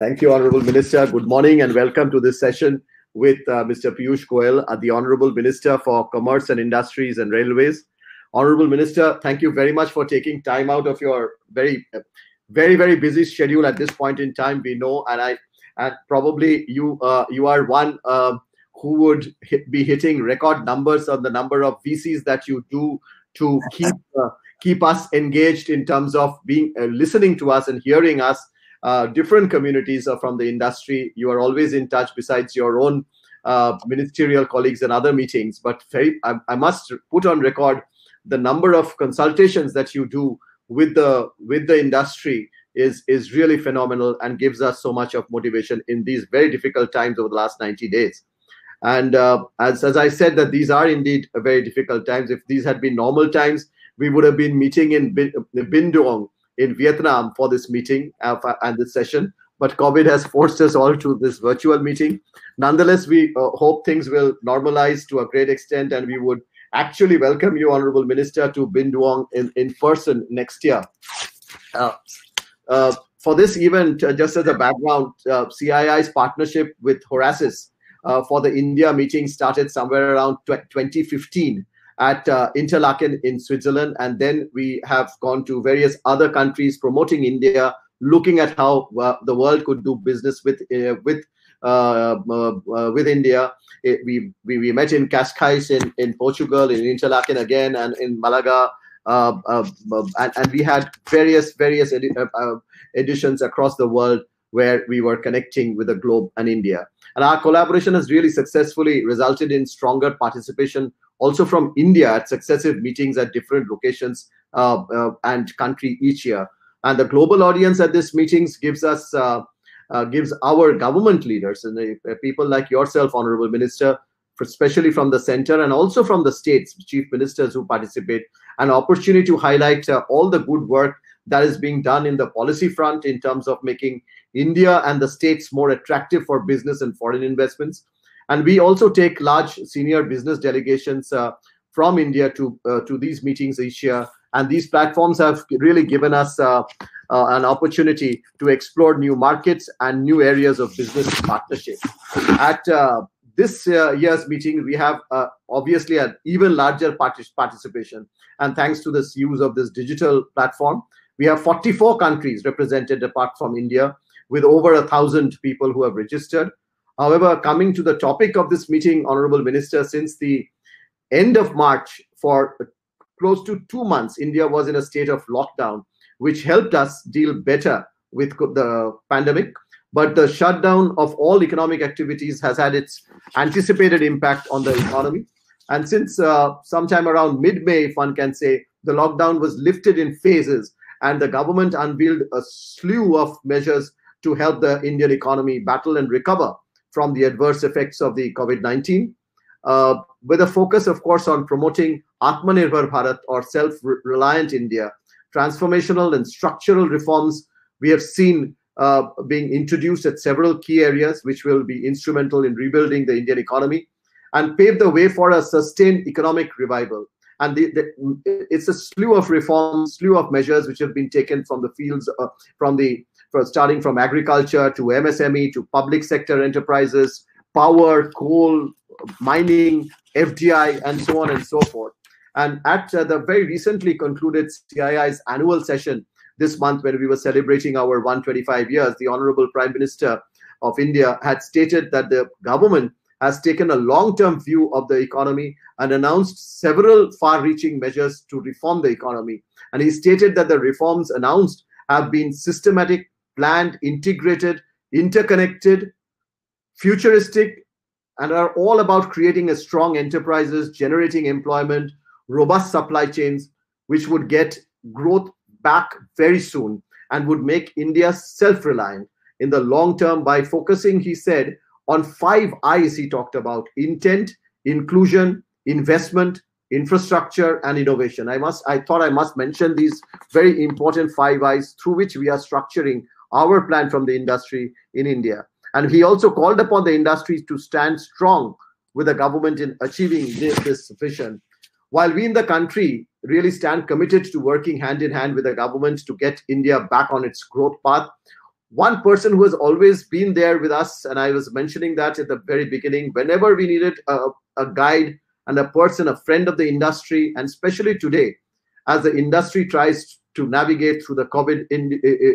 Thank you, Honorable Minister. Good morning and welcome to this session with uh, Mr. Piyush Goyal, uh, the Honorable Minister for Commerce and Industries and Railways. Honorable Minister, thank you very much for taking time out of your very, very, very busy schedule at this point in time. We know, and I, and probably you, uh, you are one um, who would hit, be hitting record numbers on the number of VCs that you do to keep uh, keep us engaged in terms of being uh, listening to us and hearing us uh, different communities from the industry. You are always in touch besides your own uh, ministerial colleagues and other meetings. But very, I, I, must put on record the number of consultations that you do with the with the industry is is really phenomenal and gives us so much of motivation in these very difficult times over the last 90 days. And uh, as as I said, that these are indeed very difficult times. If these had been normal times, we would have been meeting in Binh Duong in Vietnam for this meeting uh, and this session. But COVID has forced us all to this virtual meeting. Nonetheless, we uh, hope things will normalize to a great extent, and we would actually welcome you, Honorable Minister, to Binh Duong in, in person next year. Uh, uh, for this event, uh, just as a background, uh, CII's partnership with Horasis uh, for the India meeting started somewhere around 2015 at uh, Interlaken in Switzerland. And then we have gone to various other countries promoting India, looking at how uh, the world could do business with uh, with uh, uh, uh, with India. It, we, we, we met in Cascais in, in Portugal, in Interlaken again, and in Malaga. And, and, we had various various edi editions across the world where we were connecting with the globe and India. And our collaboration has really successfully resulted in stronger participation also from India at successive meetings at different locations uh, uh, and country each year. And the global audience at these meetings gives us uh, uh gives our government leaders and uh, people like yourself, Honorable Minister, especially from the center and also from the states, chief ministers who participate, an opportunity to highlight all the good work that is being done in the policy front in terms of making India and the states more attractive for business and foreign investments and we also take large senior business delegations uh, from India to uh, to these meetings each year. And these platforms have really given us uh, uh, an opportunity to explore new markets and new areas of business partnership. At uh, this uh, year's meeting, we have obviously an even larger partic participation. And thanks to this use of this digital platform, we have 44 countries represented apart from India, with over a thousand people who have registered. However, coming to the topic of this meeting, Honorable Minister, since the end of March for close to two months, India was in a state of lockdown, which helped us deal better with the pandemic. But the shutdown of all economic activities has had its anticipated impact on the economy. And since uh, sometime around mid May, if one can say, the lockdown was lifted in phases, and the government unveiled a slew of measures to help the Indian economy battle and recover from the adverse effects of the COVID-19, uh, with a focus, of course, on promoting Atmanirbhar Bharat or self-reliant India. Transformational and structural reforms we have seen uh, being introduced at several key areas, which will be instrumental in rebuilding the Indian economy and pave the way for a sustained economic revival. And the, the, it's a slew of reforms, slew of measures which have been taken from the fields, uh, from the from starting from agriculture to MSME to public sector enterprises, power, coal, mining, FDI, and so on and so forth. And at uh, the very recently concluded CII's annual session this month, when we were celebrating our 125 years, the Honorable Prime Minister of India had stated that the government has taken a long-term view of the economy and announced several far-reaching measures to reform the economy. And he stated that the reforms announced have been systematic, planned, integrated, interconnected, futuristic, and are all about creating a strong enterprises, generating employment, robust supply chains, which would get growth back very soon and would make India self-reliant in the long term by focusing, he said, on five I's he talked about intent, inclusion, investment, infrastructure and innovation. I must I thought I must mention these very important five I's through which we are structuring our plan from the industry in India. And he also called upon the industry to stand strong with the government in achieving this, this vision. While we in the country really stand committed to working hand in hand with the government to get India back on its growth path, one person who has always been there with us, and I was mentioning that at the very beginning, whenever we needed a, a guide and a person, a friend of the industry, and especially today, as the industry tries to navigate through the COVID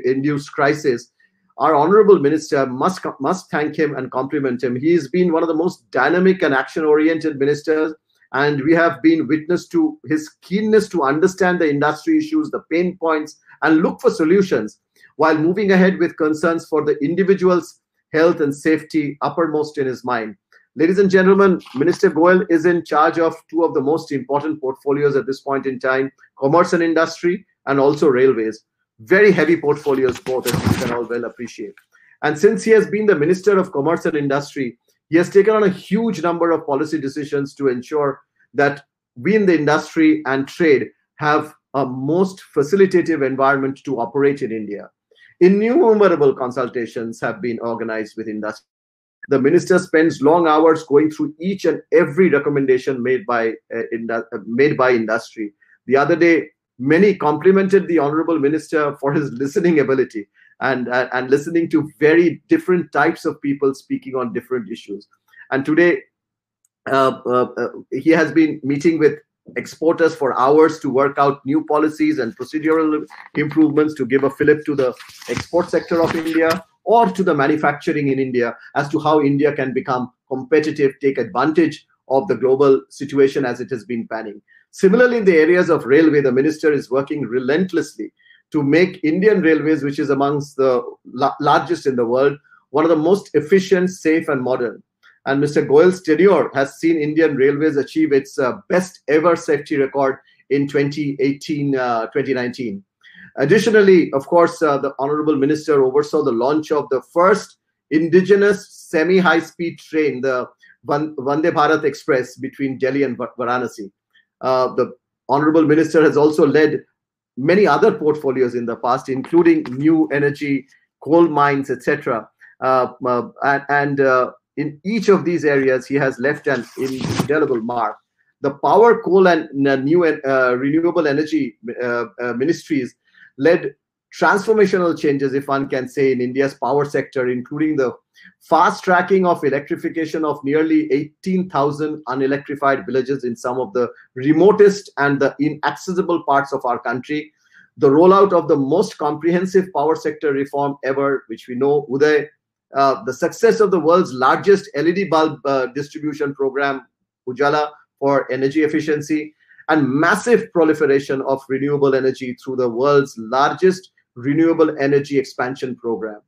induced crisis, our honorable minister must must thank him and compliment him. He has been one of the most dynamic and action oriented ministers, and we have been witness to his keenness to understand the industry issues, the pain points, and look for solutions while moving ahead with concerns for the individual's health and safety uppermost in his mind. Ladies and gentlemen, Minister Goyal is in charge of two of the most important portfolios at this point in time commerce and industry, and also railways. Very heavy portfolios, both, as you can all well appreciate. And since he has been the Minister of Commerce and Industry, he has taken on a huge number of policy decisions to ensure that we in the industry and trade have a most facilitative environment to operate in India. Innumerable consultations have been organized with industry. The minister spends long hours going through each and every recommendation made by uh, made by industry. The other day, many complimented the honorable minister for his listening ability and uh, and listening to very different types of people speaking on different issues. And today uh, uh, uh, he has been meeting with exporters for hours to work out new policies and procedural improvements to give a fillip to the export sector of india or to the manufacturing in india as to how india can become competitive take advantage of the global situation as it has been panning Similarly, in the areas of railway, the minister is working relentlessly to make Indian railways, which is amongst the la- largest in the world, one of the most efficient, safe, and modern. And Mr. Goyal's tenure has seen Indian Railways achieve its uh, best ever safety record in 2018 uh, 2019. Additionally, of course, uh, the Honorable Minister oversaw the launch of the first indigenous semi high speed train, the Vande Bharat Express between Delhi and Varanasi. Uh, the honorable minister has also led many other portfolios in the past, including new energy, coal mines, etc. Uh, uh, and, uh, in each of these areas, he has left an indelible mark. The power, coal, and new uh, renewable energy uh, ministries led transformational changes, if one can say, in India's power sector, including the fast tracking of electrification of nearly 18,000 unelectrified villages in some of the remotest and the inaccessible parts of our country, the rollout of the most comprehensive power sector reform ever, which we know, Uday, uh, the success of the world's largest LED bulb uh, distribution program, Ujala, for energy efficiency, and massive proliferation of renewable energy through the world's largest renewable energy expansion program.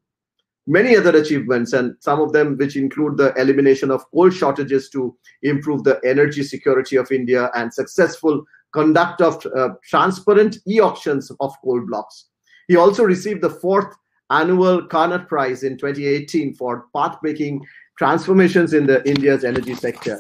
Many other achievements, and some of them which include the elimination of coal shortages to improve the energy security of India and successful conduct of uh, transparent e-auctions of coal blocks. He also received the fourth annual Carnot Prize in 2018 for path-breaking transformations in the India's energy sector.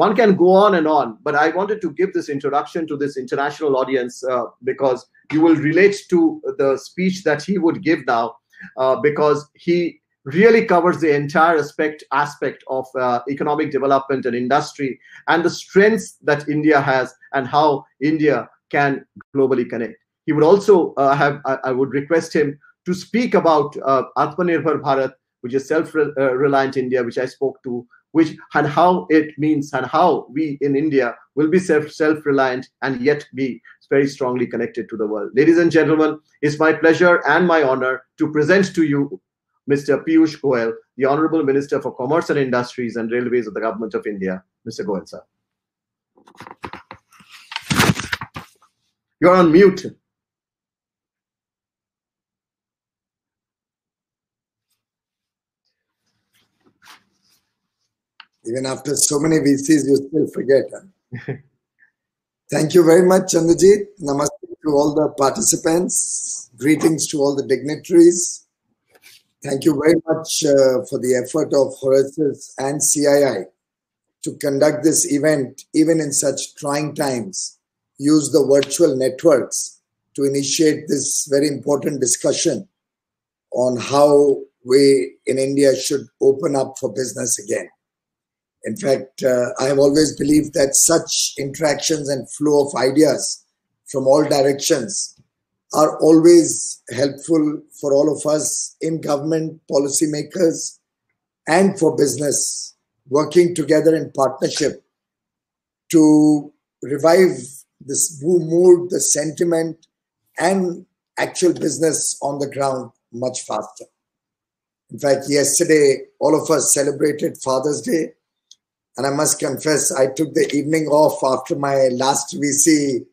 One can go on and on, but I wanted to give this introduction to this international audience uh, because you will relate to the speech that he would give now uh, because he really covers the entire aspect aspect of uh, economic development and industry and the strengths that India has and how India can globally connect. He would also uh, have I, I, would request him to speak about uh, Atmanirbhar Bharat, which is self-reliant uh, India, which I spoke to, which and how it means and how we in India will be self self-reliant and yet be very strongly connected to the world. Ladies and gentlemen, it's my pleasure and my honor to present to you Mr. Piyush Goyal, the Honorable Minister for Commerce and Industries and Railways of the Government of India. Mr. Goyal, sir. You're on mute. Even after so many VCs, you still forget. Huh? Thank you very much, Chandrajit. Namaste to all the participants. Greetings to all the dignitaries. Thank you very much uh, for the effort of Horasis and CII to conduct this event, even in such trying times. Use the virtual networks to initiate this very important discussion on how we in India should open up for business again. In fact, uh, I have always believed that such interactions and flow of ideas from all directions are always helpful for all of us in government, policymakers, and for business, working together in partnership to revive this mood, the sentiment, and actual business on the ground much faster. In fact, yesterday, all of us celebrated Father's Day. And I must confess, I took the evening off after my last VC,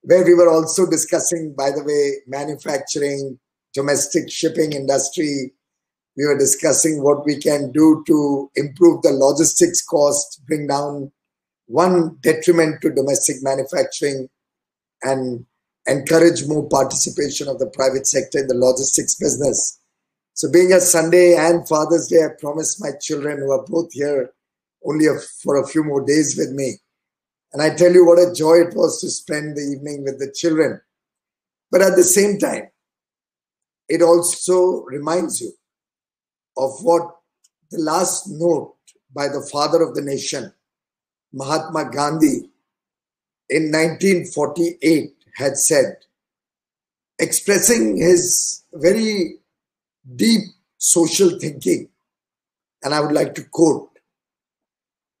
where we were also discussing, by the way, manufacturing, domestic shipping industry. We were discussing what we can do to improve the logistics cost, bring down one detriment to domestic manufacturing, and encourage more participation of the private sector in the logistics business. So, being a Sunday and Father's Day, I promised my children who are both here only a, for a few more days with me. And I tell you what a joy it was to spend the evening with the children. But at the same time, it also reminds you of what the last note by the father of the nation, Mahatma Gandhi, in 1948 had said, expressing his very deep social thinking. And I would like to quote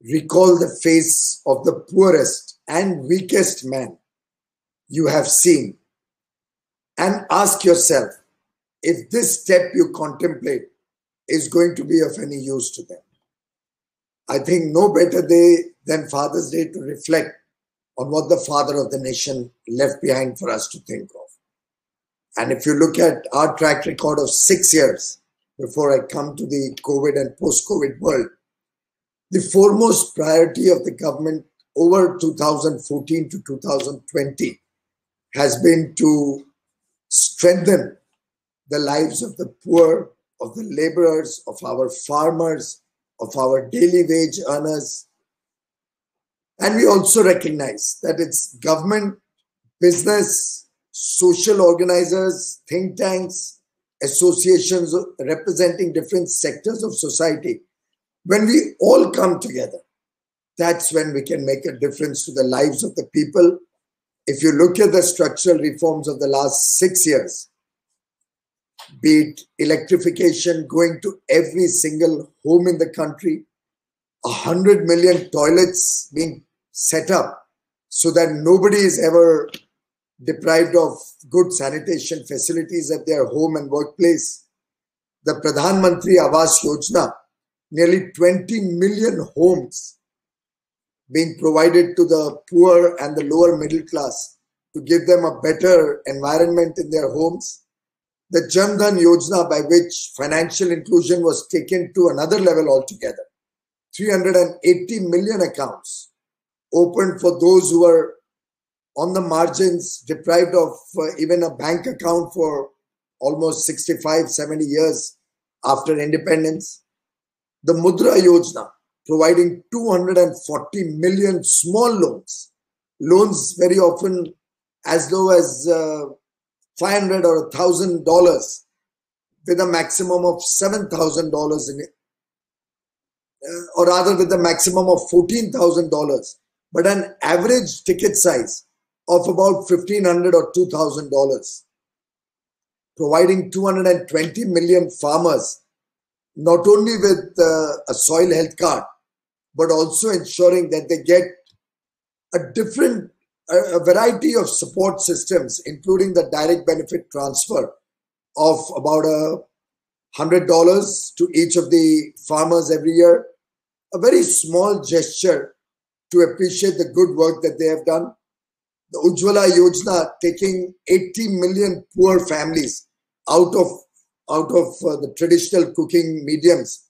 Recall the face of the poorest and weakest man you have seen, and ask yourself if this step you contemplate is going to be of any use to them. I think no better day than Father's Day to reflect on what the father of the nation left behind for us to think of. And if you look at our track record of six years before I come to the COVID and post COVID world, the foremost priority of the government over 2014 to 2020 has been to strengthen the lives of the poor, of the laborers, of our farmers, of our daily wage earners, and we also recognize that it's government, business, social organizers, think tanks, associations representing different sectors of society. When we all come together, that's when we can make a difference to the lives of the people. If you look at the structural reforms of the last six years, be it electrification going to every single home in the country, 100 million toilets being set up so that nobody is ever deprived of good sanitation facilities at their home and workplace. The Pradhan Mantri Awas Yojana, nearly 20 million homes being provided to the poor and the lower middle class to give them a better environment in their homes. The Jan Dhan Yojana, by which financial inclusion was taken to another level altogether. 380 million accounts opened for those who were on the margins, deprived of uh, even a bank account for almost 65, 70 years after independence. The Mudra Yojana, providing 240 million small loans, loans very often as low as uh, 500 or $1,000 with a maximum of $7,000 in it, uh, or rather with a maximum of $14,000 but an average ticket size of about 1,500 or $2,000, providing 220 million farmers not only with uh, a soil health card, but also ensuring that they get a different, a, a variety of support systems, including the direct benefit transfer of about a hundred dollars to each of the farmers every year. A very small gesture to appreciate the good work that they have done. The Ujjwala Yojana taking 80 million poor families out of out of uh, the traditional cooking mediums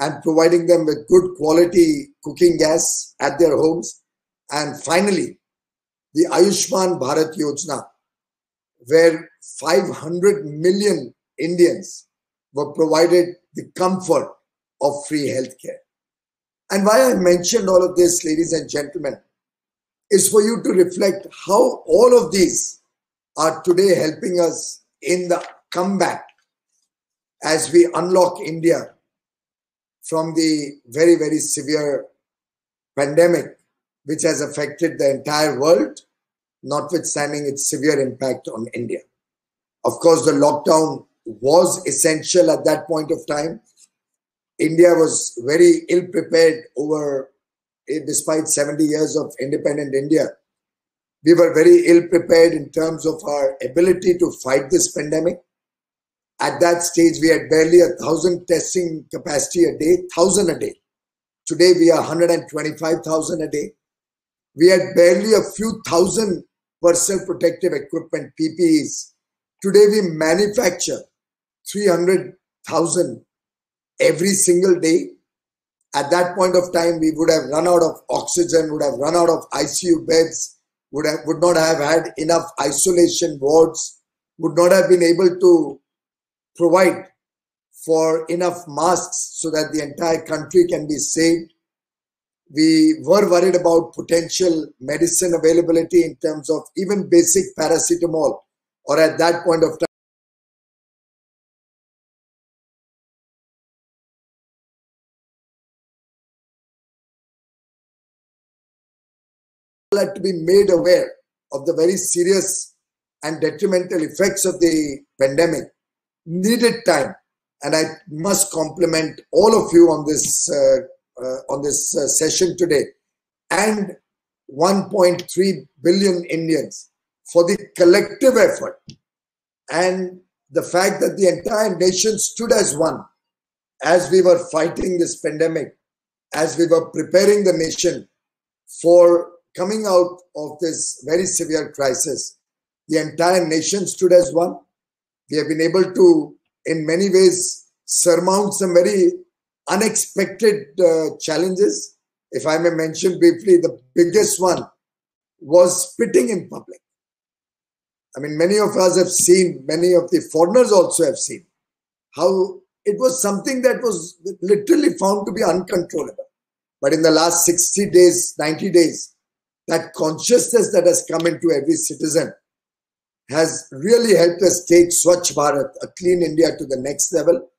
and providing them with good quality cooking gas at their homes. And finally, the Ayushman Bharat Yojana, where 500 million Indians were provided the comfort of free healthcare. And why I mentioned all of this, ladies and gentlemen, is for you to reflect how all of these are today helping us in the comeback as we unlock India from the very, very severe pandemic which has affected the entire world, notwithstanding its severe impact on India. Of course, the lockdown was essential at that point of time. India was very ill prepared over, eh, despite 70 years of independent India. We were very ill prepared in terms of our ability to fight this pandemic. At that stage, we had barely a thousand testing capacity a day, thousand a day. Today, we are 125,000 a day. We had barely a few thousand personal protective equipment, PPEs. Today, we manufacture 300,000 every single day. At that point of time, we would have run out of oxygen, would have run out of ICU beds, would have would not have had enough isolation wards, would not have been able to provide for enough masks so that the entire country can be saved. We were worried about potential medicine availability in terms of even basic paracetamol, or at that point of time. had to be made aware of the very serious and detrimental effects of the pandemic needed time. And i must compliment all of you on this uh, uh, on this uh, session today. And 1.3 billion indians for the collective effort. And the fact that the entire nation stood as one as we were fighting this pandemic as we were preparing the nation for coming out of this very severe crisis, the entire nation stood as one. We have been able to, in many ways, surmount some very unexpected uh, challenges. If I may mention briefly, the biggest one was spitting in public. I mean, many of us have seen, many of the foreigners also have seen how it was something that was literally found to be uncontrollable. But in the last 60 days, 90 days, that consciousness that has come into every citizen has really helped us take Swachh Bharat, a clean India, to the next level.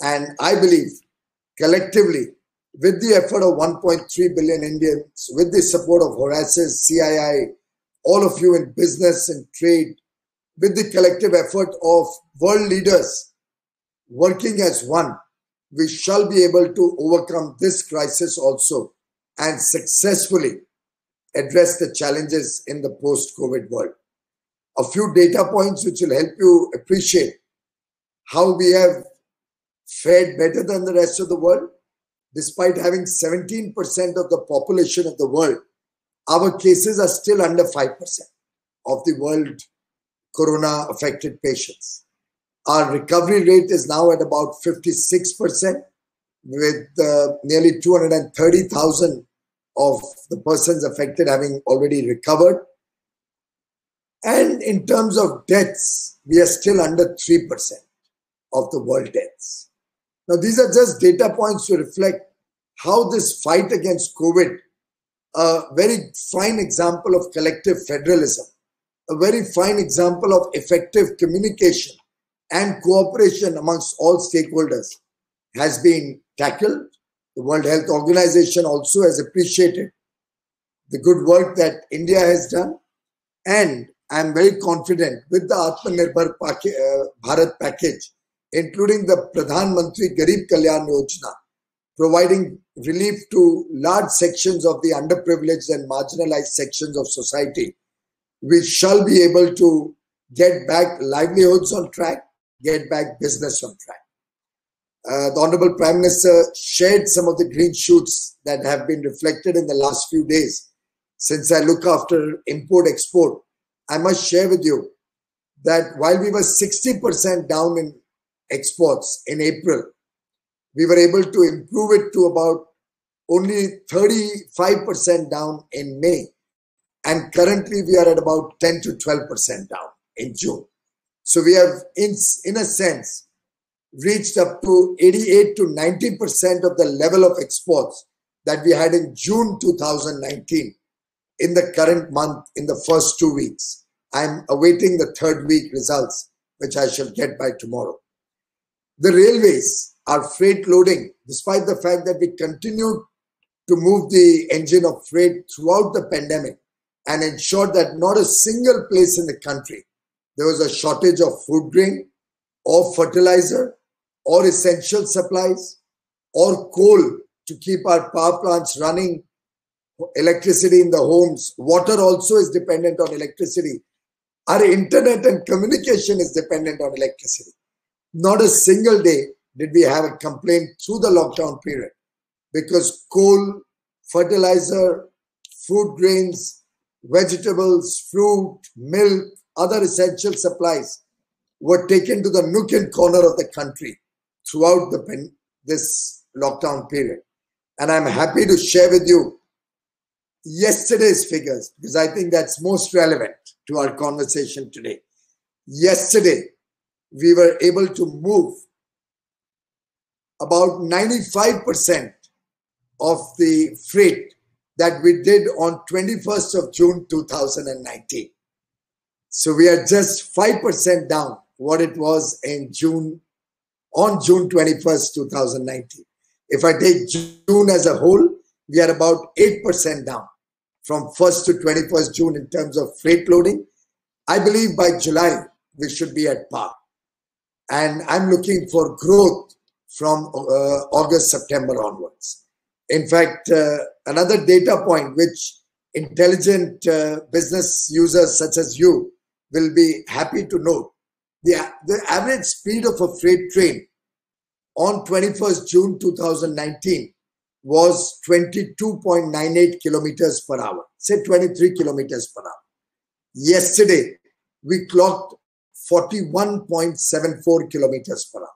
And I believe collectively, with the effort of 1.3 billion Indians, with the support of Horasis, CII, all of you in business and trade, with the collective effort of world leaders working as one, we shall be able to overcome this crisis also and successfully address the challenges in the post COVID world. A few data points which will help you appreciate how we have fared better than the rest of the world. Despite having 17% of the population of the world, our cases are still under 5% of the world corona affected patients. Our recovery rate is now at about 56%, with uh, nearly 230,000 of the persons affected having already recovered. And in terms of deaths, we are still under 3% of the world deaths. Now, these are just data points to reflect how this fight against COVID, a very fine example of collective federalism, a very fine example of effective communication and cooperation amongst all stakeholders, has been tackled the World Health Organization also has appreciated the good work that India has done. And I'm very confident with the Atmanirbhar uh, Bharat package, including the Pradhan Mantri Garib Kalyan Yojana, providing relief to large sections of the underprivileged and marginalized sections of society, we shall be able to get back livelihoods on track, get back business on track. Uh, the Honorable Prime Minister shared some of the green shoots that have been reflected in the last few days. Since I look after import export, I must share with you that while we were 60% down in exports in April, we were able to improve it to about only 35% down in May. And currently we are at about 10 to 12% down in June. So we have, in, in a sense, reached up to 88 to 90% of the level of exports that we had in June 2019 in the current month in the first two weeks. I'm awaiting the third week results, which I shall get by tomorrow. The railways are freight loading, despite the fact that we continued to move the engine of freight throughout the pandemic and ensured that not a single place in the country there was a shortage of food grain or fertilizer or essential supplies or coal to keep our power plants running, electricity in the homes. Water also is dependent on electricity. Our internet and communication is dependent on electricity. Not a single day did we have a complaint through the lockdown period because coal, fertilizer, food grains, vegetables, fruit, milk, other essential supplies were taken to the nook and corner of the country throughout the this lockdown period. And I'm happy to share with you yesterday's figures because I think that's most relevant to our conversation today. Yesterday, we were able to move about 95% of the freight that we did on 21st of June 2019. So we are just 5% down what it was in June on June 21st, 2019. If I take June as a whole, we are about 8% down from 1st to 21st June in terms of freight loading. I believe by July, we should be at par. And I'm looking for growth from uh, August, September onwards. In fact, uh, another data point which intelligent uh, business users such as you will be happy to note the, the average speed of a freight train on 21st June 2019 was 22.98 kilometers per hour, say 23 kilometers per hour. Yesterday, we clocked 41.74 kilometers per hour.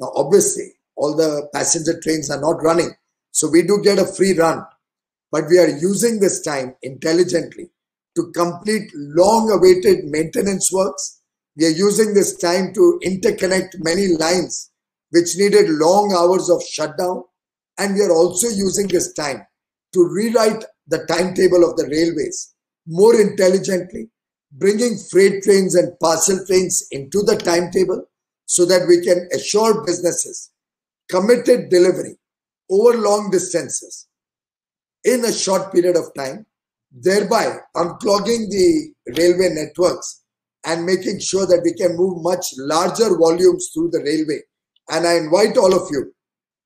Now, obviously, all the passenger trains are not running, so we do get a free run, but we are using this time intelligently to complete long awaited maintenance works. We are using this time to interconnect many lines which needed long hours of shutdown. And we are also using this time to rewrite the timetable of the railways more intelligently, bringing freight trains and parcel trains into the timetable so that we can assure businesses committed delivery over long distances in a short period of time, thereby unclogging the railway networks and making sure that we can move much larger volumes through the railway. And I invite all of you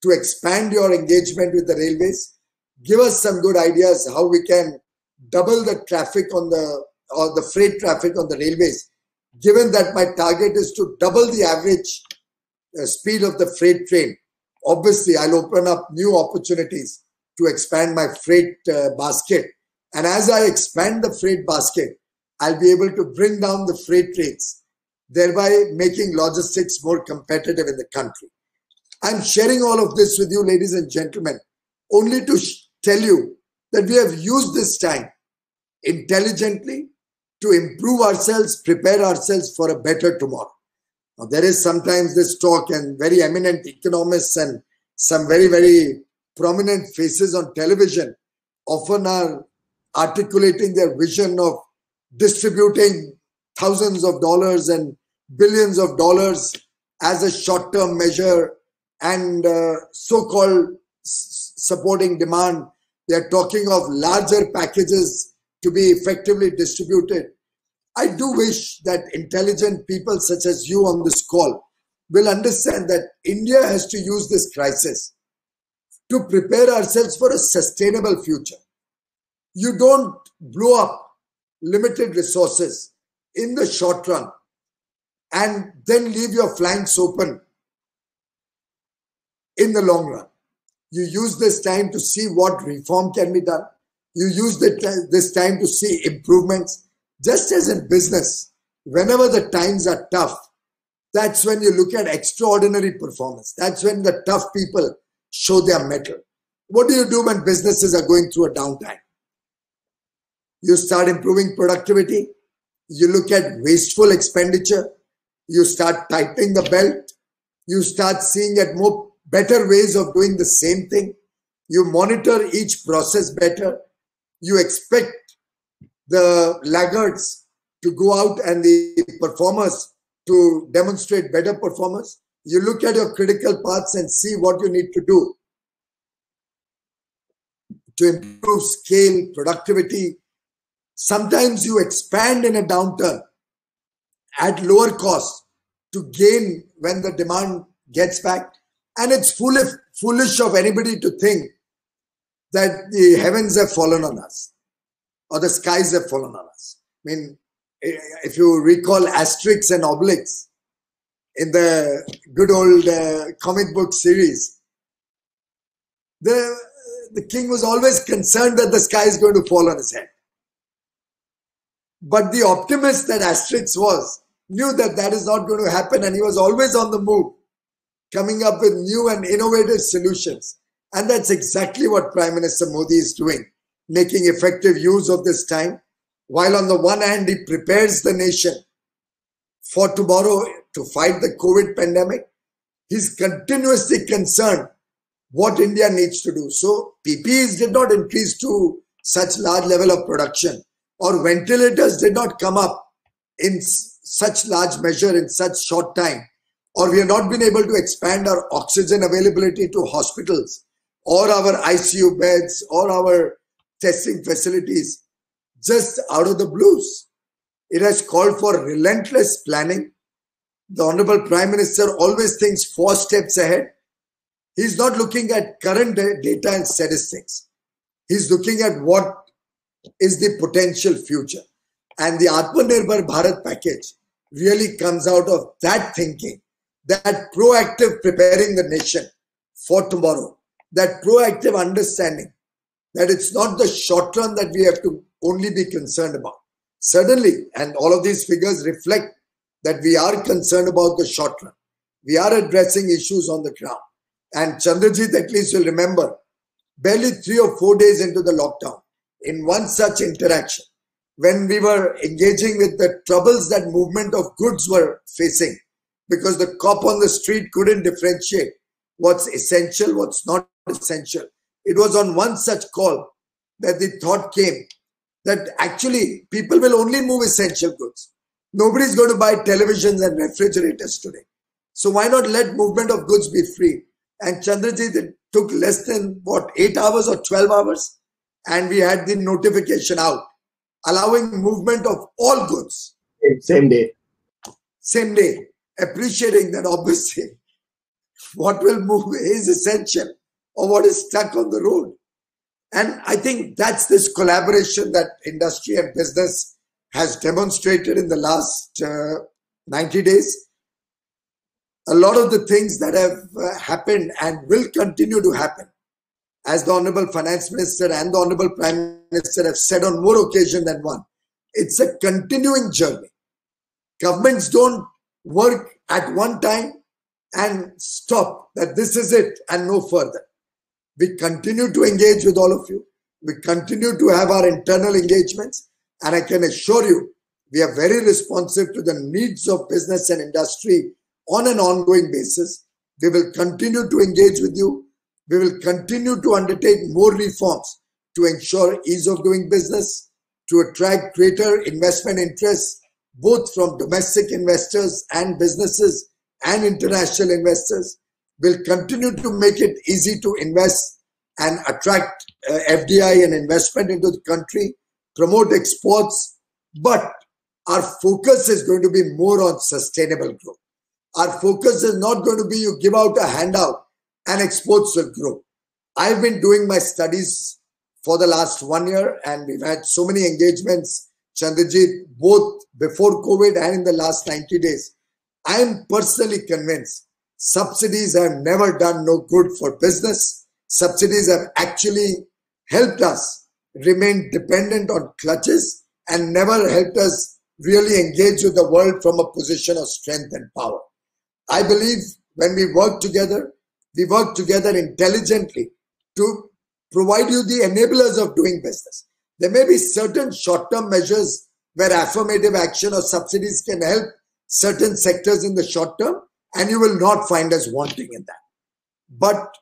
to expand your engagement with the railways. Give us some good ideas how we can double the traffic on the or the freight traffic on the railways. Given that my target is to double the average uh, speed of the freight train, obviously I'll open up new opportunities to expand my freight uh, basket. And as I expand the freight basket, I'll be able to bring down the freight rates thereby making logistics more competitive in the country. I'm sharing all of this with you, ladies and gentlemen, only to tell you that we have used this time intelligently to improve ourselves, prepare ourselves for a better tomorrow. Now, there is sometimes this talk, and very eminent economists and some very, very prominent faces on television often are articulating their vision of distributing thousands of dollars and billions of dollars as a short term measure and uh, so called s- supporting demand. They're talking of larger packages to be effectively distributed. I do wish that intelligent people such as you on this call will understand that India has to use this crisis to prepare ourselves for a sustainable future. You don't blow up limited resources in the short run and then leave your flanks open in the long run. You use this time to see what reform can be done. You use this time to see improvements. Just as in business, whenever the times are tough, that's when you look at extraordinary performance. That's when the tough people show their mettle. What do you do when businesses are going through a downtime? You start improving productivity. You look at wasteful expenditure. You start tightening the belt. You start seeing at more better ways of doing the same thing. You monitor each process better. You expect the laggards to go out and the performers to demonstrate better performance. You look at your critical paths and see what you need to do to improve scale, productivity, Sometimes you expand in a downturn at lower cost to gain when the demand gets back. And it's foolish, foolish of anybody to think that the heavens have fallen on us or the skies have fallen on us. I mean, if you recall Asterix and Obelix in the good old uh, comic book series, the, the king was always concerned that the sky is going to fall on his head. But the optimist that Asterix was knew that that is not going to happen and he was always on the move, coming up with new and innovative solutions. And that's exactly what Prime Minister Modi is doing, making effective use of this time while on the one hand, he prepares the nation for tomorrow to fight the COVID pandemic, he's continuously concerned what India needs to do. So PPEs did not increase to such large level of production or ventilators did not come up in such large measure in such short time or we have not been able to expand our oxygen availability to hospitals or our ICU beds or our testing facilities just out of the blues. It has called for relentless planning. The Honorable Prime Minister always thinks four steps ahead. He's not looking at current data and statistics. He's looking at what is the potential future. And the Atmanirbhar Bharat package really comes out of that thinking, that proactive preparing the nation for tomorrow, that proactive understanding that it's not the short run that we have to only be concerned about. Certainly, and all of these figures reflect that we are concerned about the short run. We are addressing issues on the ground. And Chandrajit at least you'll remember, barely three or four days into the lockdown, in one such interaction, when we were engaging with the troubles that movement of goods were facing, because the cop on the street couldn't differentiate what's essential, what's not essential. It was on one such call that the thought came that actually people will only move essential goods. Nobody's going to buy televisions and refrigerators today. So why not let movement of goods be free? And Chandrajit, it took less than what, eight hours or 12 hours? And we had the notification out, allowing movement of all goods. Same day. Same day. Appreciating that obviously what will move is essential or what is stuck on the road. And I think that's this collaboration that industry and business has demonstrated in the last uh, 90 days. A lot of the things that have uh, happened and will continue to happen, as the Honorable Finance Minister and the Honorable Prime Minister have said on more occasions than one, it's a continuing journey. Governments don't work at one time and stop, that this is it and no further. We continue to engage with all of you. We continue to have our internal engagements. And I can assure you, we are very responsive to the needs of business and industry on an ongoing basis. We will continue to engage with you. We will continue to undertake more reforms to ensure ease of doing business, to attract greater investment interest, both from domestic investors and businesses and international investors will continue to make it easy to invest and attract uh, FDI and investment into the country, promote exports, but our focus is going to be more on sustainable growth. Our focus is not going to be you give out a handout and exports will grow. I've been doing my studies for the last one year and we've had so many engagements, Chandrajit, both before COVID and in the last 90 days. I am personally convinced subsidies have never done no good for business. Subsidies have actually helped us remain dependent on clutches and never helped us really engage with the world from a position of strength and power. I believe when we work together, we work together intelligently to provide you the enablers of doing business. There may be certain short term measures where affirmative action or subsidies can help certain sectors in the short term, and you will not find us wanting in that. But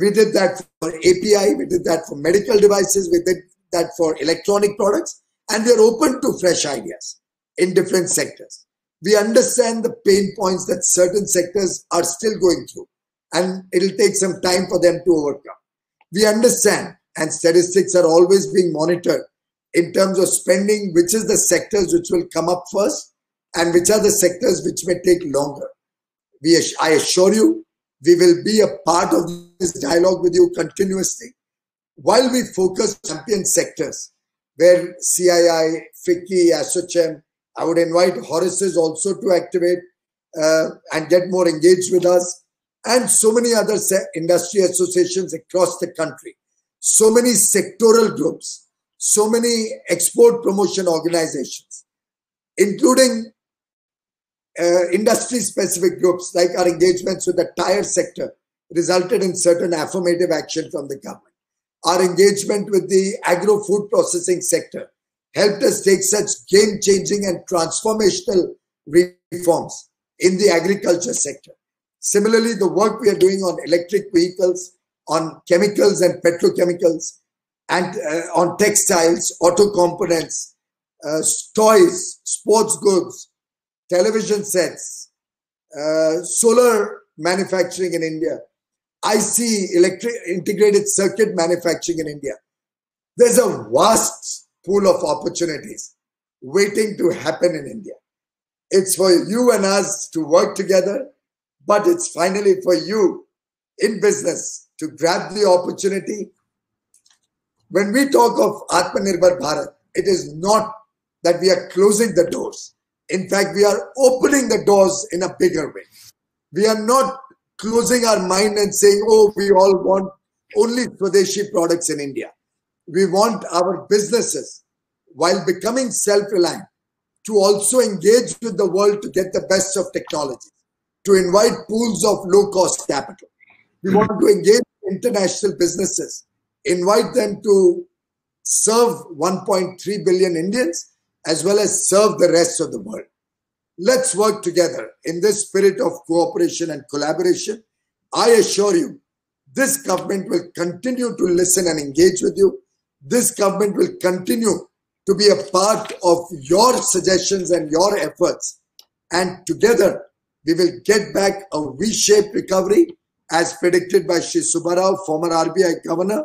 we did that for API, we did that for medical devices, we did that for electronic products, and we are open to fresh ideas in different sectors. We understand the pain points that certain sectors are still going through, and it'll take some time for them to overcome. We understand, and statistics are always being monitored in terms of spending, which is the sectors which will come up first, and which are the sectors which may take longer. We, I assure you, we will be a part of this dialogue with you continuously while we focus on champion sectors where CII, FICCI, ASSOCHAM, I would invite Horasis also to activate uh, and get more engaged with us and so many other industry associations across the country. So many sectoral groups, so many export promotion organizations, including uh, industry specific groups like our engagements with the tire sector resulted in certain affirmative action from the government. Our engagement with the agro food processing sector helped us take such game changing and transformational reforms in the agriculture sector. Similarly, the work we are doing on electric vehicles, on chemicals and petrochemicals, and uh, on textiles, auto components, uh, toys, sports goods, television sets, uh, solar manufacturing in India, IC, electric integrated circuit manufacturing in India. There's a vast pool of opportunities waiting to happen in India. It's for you and us to work together, but it's finally for you in business to grab the opportunity. When we talk of Atmanirbhar Bharat, it is not that we are closing the doors. In fact, we are opening the doors in a bigger way. We are not closing our mind and saying, oh, we all want only Swadeshi products in India. We want our businesses, while becoming self reliant, to also engage with the world to get the best of technology, to invite pools of low cost capital. We want to engage international businesses, invite them to serve 1.3 billion Indians as well as serve the rest of the world. Let's work together in this spirit of cooperation and collaboration. I assure you, this government will continue to listen and engage with you. This government will continue to be a part of your suggestions and your efforts. And together, we will get back a V-shaped recovery as predicted by Shri former RBI governor,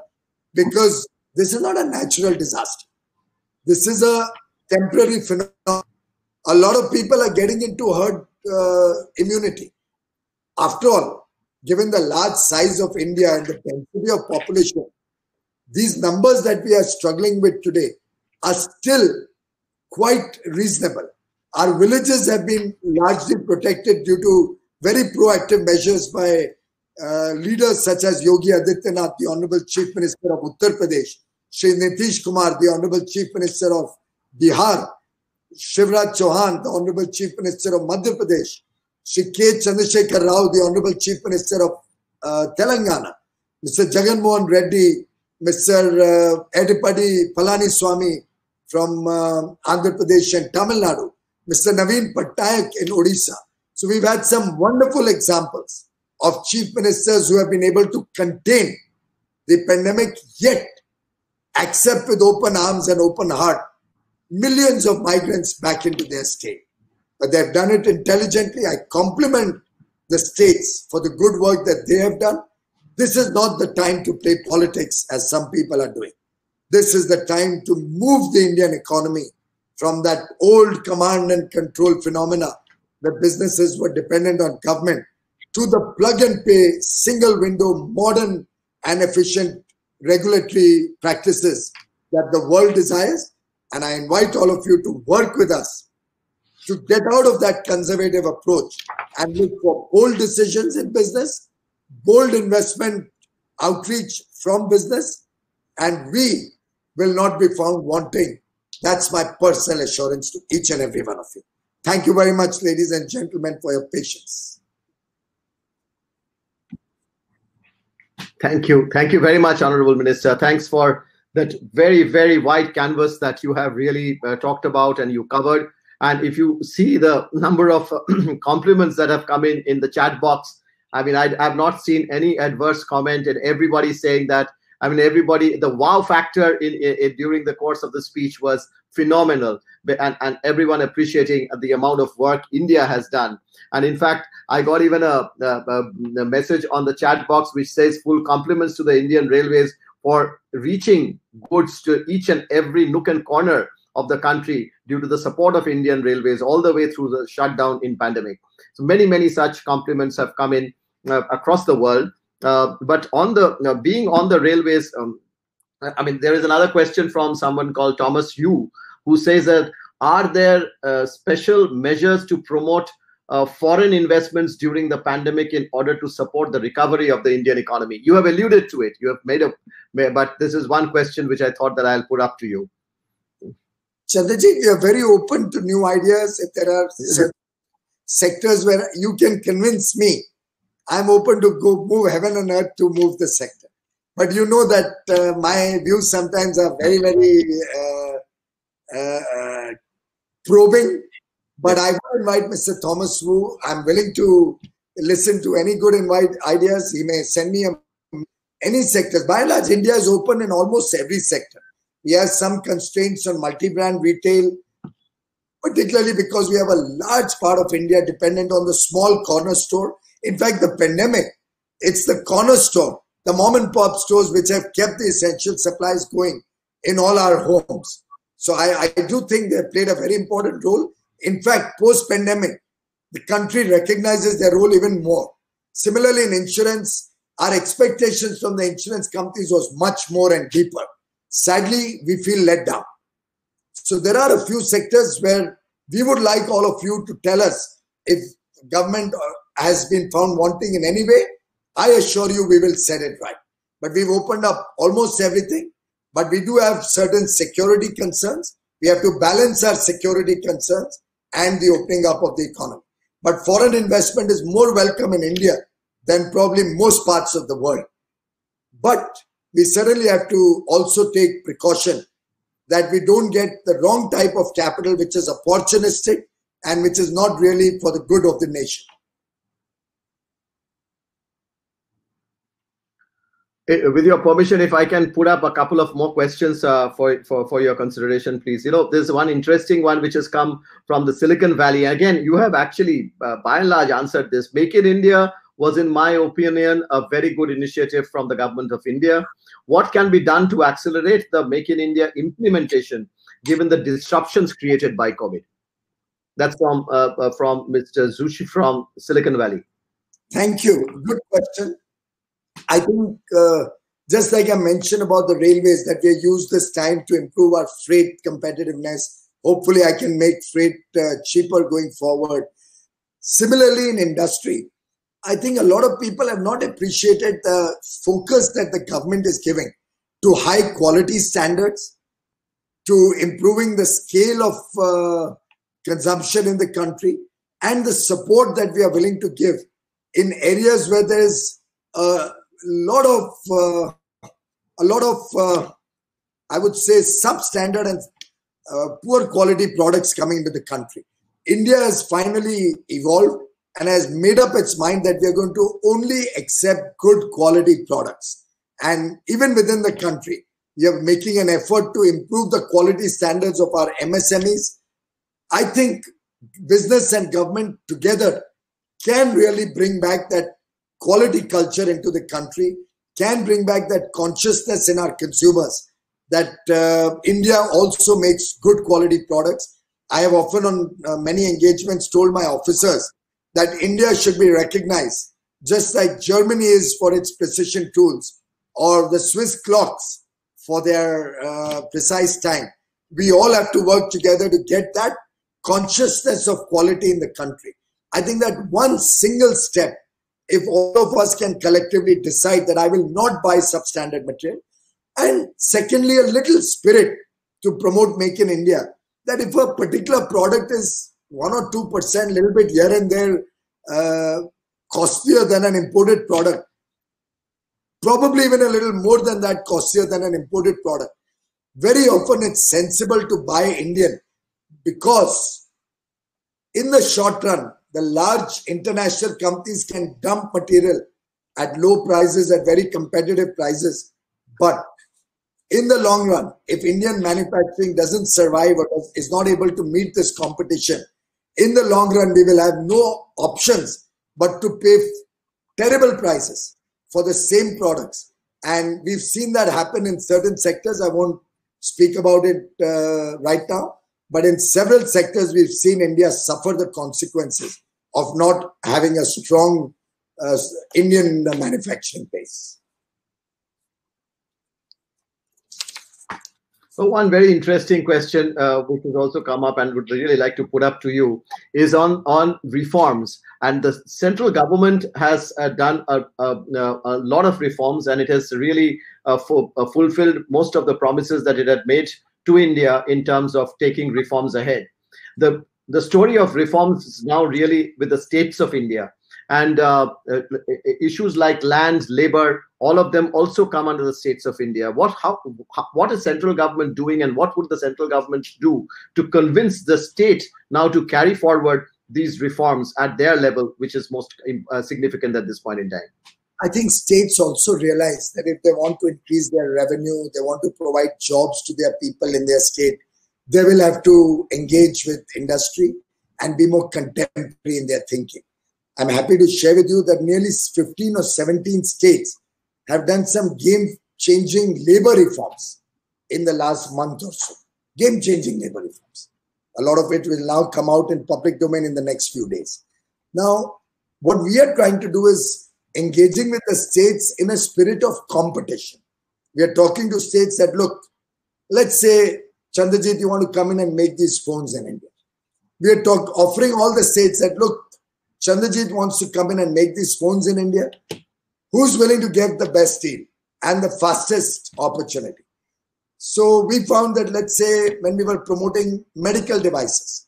because this is not a natural disaster. This is a temporary phenomenon a lot of people are getting into herd uh, immunity. After all, given the large size of India and the density of population, these numbers that we are struggling with today are still quite reasonable. Our villages have been largely protected due to very proactive measures by uh, leaders such as Yogi Adityanath, the Honorable Chief Minister of Uttar Pradesh, Sri Nitish Kumar, the Honorable Chief Minister of Bihar, Shivraj Chauhan, the Honorable Chief Minister of Madhya Pradesh, Shri K. Chandrasekhar Rao, the Honorable Chief Minister of uh, Telangana, Mr. Jagan Mohan Reddy, Mr. Uh, Edappadi Palaniswami from uh, Andhra Pradesh and Tamil Nadu, Mr. Naveen Patnaik in Odisha. So we've had some wonderful examples of chief ministers who have been able to contain the pandemic yet accept with open arms and open heart millions of migrants back into their state. But they've done it intelligently. I compliment the states for the good work that they have done. This is not the time to play politics as some people are doing. This is the time to move the Indian economy from that old command and control phenomena where businesses were dependent on government to the plug and pay, single window, modern and efficient regulatory practices that the world desires and I invite all of you to work with us to get out of that conservative approach and look for bold decisions in business, bold investment outreach from business, and we will not be found wanting. That's my personal assurance to each and every one of you. Thank you very much, ladies and gentlemen, for your patience. Thank you. Thank you very much, Honorable Minister. Thanks for that very very wide canvas that you have really uh, talked about and you covered and if you see the number of compliments that have come in in the chat box i mean I, have not seen any adverse comment and everybody saying that i mean everybody the wow factor in, in, in during the course of the speech was phenomenal and, and everyone appreciating the amount of work india has done and in fact i got even a, a, a message on the chat box which says full compliments to the indian railways for reaching goods to each and every nook and corner of the country due to the support of Indian Railways all the way through the shutdown in pandemic. So many, many such compliments have come in uh, across the world. Uh, but on the being on the railways, um, I mean, there is another question from someone called Thomas Yu, who says that are there uh, special measures to promote uh, foreign investments during the pandemic in order to support the recovery of the Indian economy? You have alluded to it. You have made a, but this is one question which I thought that I'll put up to you. Chandrajit, we are very open to new ideas. If there are sectors where you can convince me, I'm open to go move heaven and earth to move the sector. But you know that uh, my views sometimes are very, very uh Uh, probing. But I will invite Mr. Thomas Wu. I'm willing to listen to any good invite ideas. He may send me a, any sectors. By and large, India is open in almost every sector. He has some constraints on multi-brand retail, particularly because we have a large part of India dependent on the small corner store. In fact, the pandemic, it's the corner store, the mom and pop stores which have kept the essential supplies going in all our homes. So I, I do think they played a very important role. In fact, post-pandemic, the country recognizes their role even more. Similarly, in insurance, our expectations from the insurance companies was much more and deeper. Sadly, we feel let down. So there are a few sectors where we would like all of you to tell us if government uh, has been found wanting in any way. I assure you we will set it right. But we've opened up almost everything. But we do have certain security concerns. We have to balance our security concerns and the opening up of the economy. But foreign investment is more welcome in India than probably most parts of the world. But we certainly have to also take precaution that we don't get the wrong type of capital which is opportunistic and which is not really for the good of the nation. Eh, with your permission, if I can put up a couple of more questions uh, for, for, for your consideration, please. You know, there's one interesting one which has come from the Silicon Valley. Again, you have actually, uh, by and large, answered this. Make in India was, in my opinion, a very good initiative from the government of India. What can be done to accelerate the Make in India implementation given the disruptions created by COVID? That's from uh, uh, from Mr. Zushi from Silicon Valley. Thank you. Good question. I think uh, just like I mentioned about the railways, that we use this time to improve our freight competitiveness. Hopefully, I can make freight uh, cheaper going forward. Similarly, in industry, I think a lot of people have not appreciated the focus that the government is giving to high quality standards, to improving the scale of uh, consumption in the country, and the support that we are willing to give in areas where there is a lot of uh, a lot of uh, I would say substandard and uh, poor quality products coming into the country. India has finally evolved and has made up its mind that we are going to only accept good quality products. And even within the country, we are making an effort to improve the quality standards of our MSMEs. I think business and government together can really bring back that quality culture into the country, can bring back that consciousness in our consumers that uh, India also makes good quality products. I have often on uh, many engagements told my officers that India should be recognized, just like Germany is for its precision tools or the Swiss clocks for their uh, precise time. We all have to work together to get that consciousness of quality in the country. I think that one single step, if all of us can collectively decide that I will not buy substandard material, and secondly, a little spirit to promote Make in India, that if a particular product is one or two percent, little bit here and there, uh, costlier than an imported product. Probably even a little more than that, costlier than an imported product. Very often, it's sensible to buy Indian because, in the short run, the large international companies can dump material at low prices, at very competitive prices. But in the long run, if Indian manufacturing doesn't survive or is not able to meet this competition, in the long run, we will have no options but to pay terrible prices for the same products. And we've seen that happen in certain sectors. I won't speak about it uh, right now. But in several sectors, we've seen India suffer the consequences of not having a strong uh, Indian manufacturing base. So one very interesting question, uh, which has also come up and would really like to put up to you, is on on reforms. And the central government has uh, done a, a, a, lot of reforms, and it has really uh, uh, fulfilled most of the promises that it had made to India in terms of taking reforms ahead. The the story of reforms is now really with the states of India and uh, uh, issues like land, labor, all of them also come under the states of India. What how, what is central government doing, and what would the central government do to convince the state now to carry forward these reforms at their level, which is most uh, significant at this point in time? I think states also realize that if they want to increase their revenue, they want to provide jobs to their people in their state, they will have to engage with industry and be more contemporary in their thinking. I'm happy to share with you that nearly 15 or 17 states have done some game changing labor reforms in the last month or so. Game changing labor reforms. A lot of it will now come out in public domain in the next few days. Now, what we are trying to do is engaging with the states in a spirit of competition. We are talking to states that look, let's say, Chandrajit, you want to come in and make these phones in India. We are talk, offering all the states that look, Chandrajit wants to come in and make these phones in India. Who's willing to give the best deal and the fastest opportunity? So we found that, let's say, when we were promoting medical devices,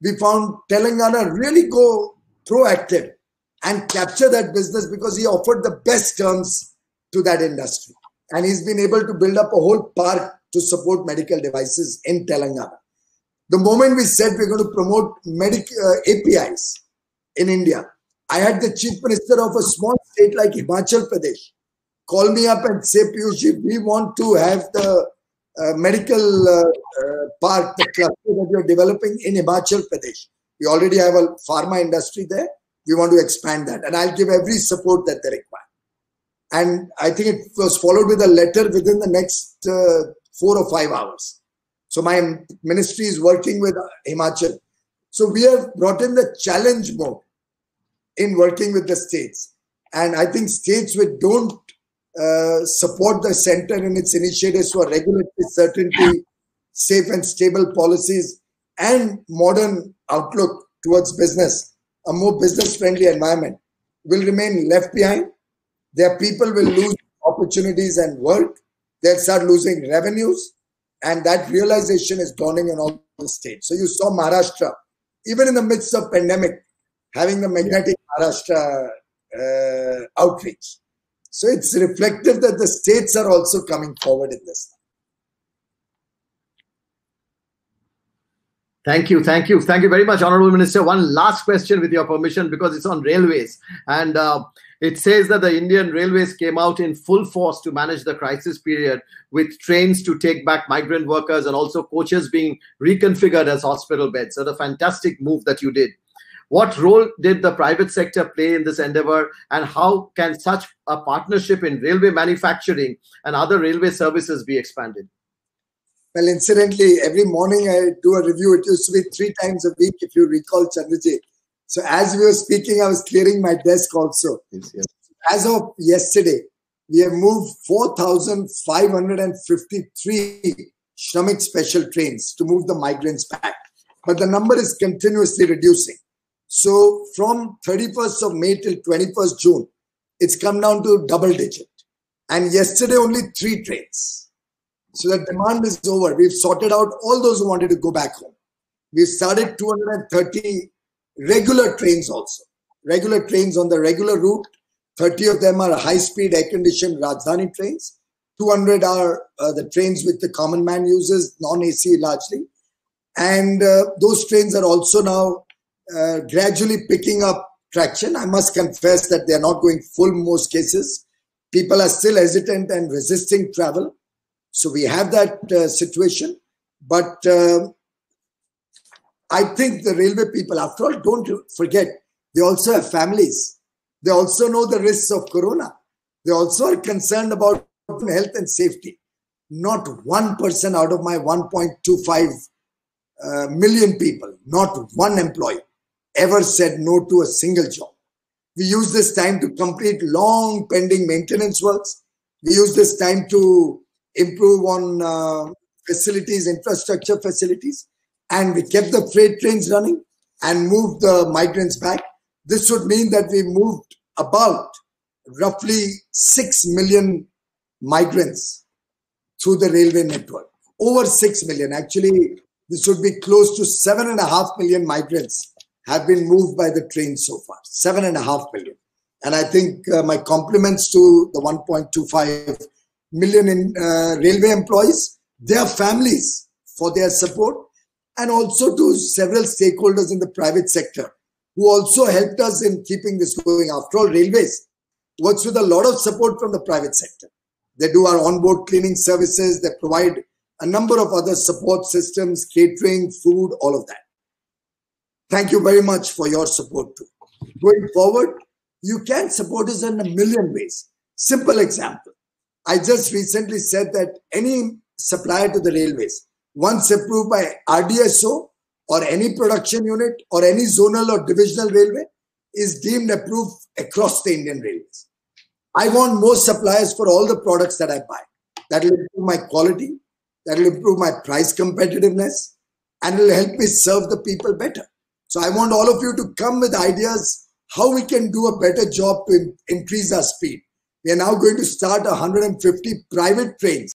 we found Telangana really go proactive and capture that business because he offered the best terms to that industry. And he's been able to build up a whole park to support medical devices in Telangana. The moment we said we're going to promote medic uh, APIs, in India. I had the chief minister of a small state like Himachal Pradesh call me up and say, Piyush, we want to have the uh, medical uh, uh, park, the cluster that you're developing in Himachal Pradesh. We already have a pharma industry there. We want to expand that. And I'll give every support that they require. And I think it was followed with a letter within the next uh, four or five hours. So my ministry is working with Himachal. So we have brought in the challenge mode in working with the states. And I think states which don't uh, support the center in its initiatives for regulatory certainty, safe and stable policies, and modern outlook towards business, a more business friendly environment, will remain left behind. Their people will lose opportunities and work. They'll start losing revenues. And that realization is dawning in all the states. So you saw Maharashtra, even in the midst of pandemic, having the magnetic Maharashtra uh, outreach. So it's reflective that the states are also coming forward in this. Thank you, thank you, thank you very much, Honorable Minister. One last question, with your permission, because it's on railways, and uh, it says that the Indian Railways came out in full force to manage the crisis period, with trains to take back migrant workers and also coaches being reconfigured as hospital beds. So, the fantastic move that you did. What role did the private sector play in this endeavor, and how can such a partnership in railway manufacturing and other railway services be expanded? Well, incidentally, every morning I do a review. It used to be three times a week, if you recall, Chandrajit. So as we were speaking, I was clearing my desk also. Yes, yes. As of yesterday, we have moved 4,553 Shramik special trains to move the migrants back. But the number is continuously reducing. So from 31st of May till 21st June, it's come down to double digit. And yesterday only three trains. So the demand is over. We've sorted out all those who wanted to go back home. We've started 230 regular trains also. Regular trains on the regular route. 30 of them are high-speed air-conditioned Rajdhani trains. 200 are uh, the trains which the common man uses, non-AC largely. And uh, those trains are also now uh, gradually picking up traction. I must confess that they are not going full most cases. People are still hesitant and resisting travel. So we have that uh, situation. But uh, I think the railway people, after all, don't forget, they also have families. They also know the risks of corona. They also are concerned about health and safety. not one person out of my 1.25 uh, million people, not one employee ever said no to a single job. We use this time to complete long pending maintenance works. We use this time to improve on uh, facilities, infrastructure facilities, and we kept the freight trains running and moved the migrants back. This would mean that we moved about roughly 6 million migrants through the railway network. Over 6 million. Actually, this would be close to 7.5 million migrants have been moved by the train so far. 7.5 million. And I think uh, my compliments to the 1.25 million in, uh, railway employees, their families for their support, and also to several stakeholders in the private sector who also helped us in keeping this going. After all, railways works with a lot of support from the private sector. They do our onboard cleaning services, they provide a number of other support systems, catering, food, all of that. Thank you very much for your support too. Going forward, you can support us in a million ways. Simple example. I just recently said that any supplier to the railways, once approved by RDSO or any production unit or any zonal or divisional railway, is deemed approved across the Indian railways. I want more suppliers for all the products that I buy. That will improve my quality, that will improve my price competitiveness, and will help me serve the people better. So I want all of you to come with ideas how we can do a better job to increase our speed. We are now going to start 150 private trains